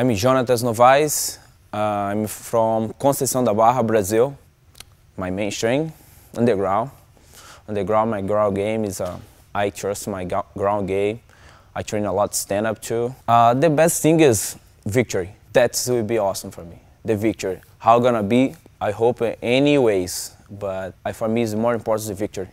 I'm Jonatas Novaes. Uh, I'm from Conceição da Barra, Brazil. My main underground. Underground, my ground game is uh, I trust my ground game. I train a lot stand-up too. Uh, the best thing is victory. That will be awesome for me. The victory. How gonna be? I hope anyways, but for me it's more important the victory.